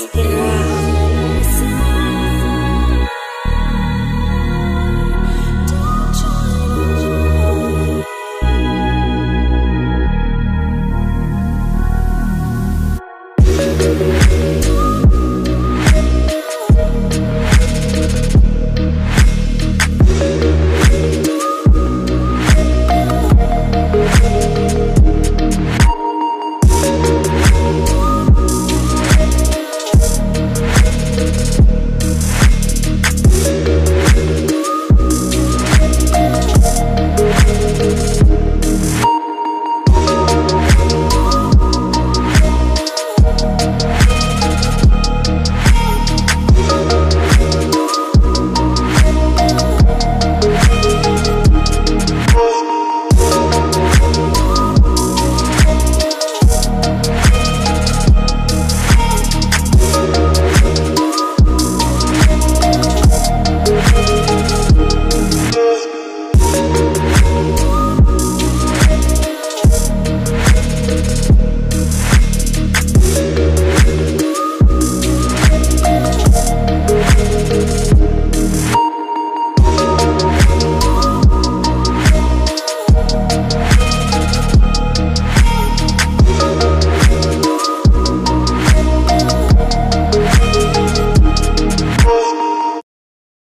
Yeah.